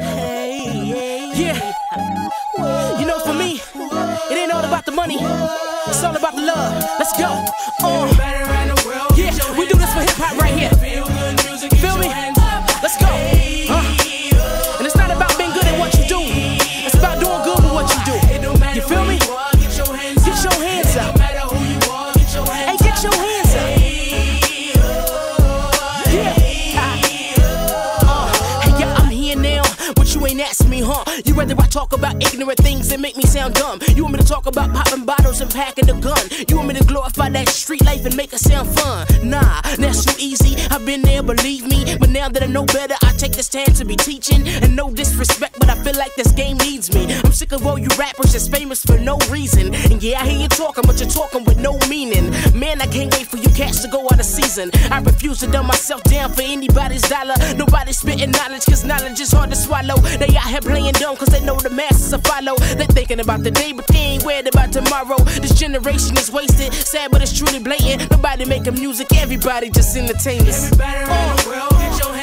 Hey, yeah. You know, for me, it ain't all about the money. It's all about the love. Let's go. Huh? You rather I talk about ignorant things that make me sound dumb. You want me to talk about popping bottles and packing a gun. You want me to glorify that street life and make it sound fun. Nah, that's too easy. I've been there, believe me. But now that I know better, I take this time to be teaching. And no disrespect, but I feel like this game needs me. I'm sick of all you rappers that's famous for no reason. And yeah, I hear you talking, but you're talking with no meaning. Man, I can't wait for you cats to go out of season. I refuse to dumb myself down for anybody's dollar. Nobody's spitting knowledge, cause knowledge is hard to swallow. They out here playing dumb, cause they know the masses are follow. They thinking about the day, but they ain't worried about tomorrow. This generation is wasted, sad, but it's truly blatant. Nobody making music, everybody just entertainers. Everybody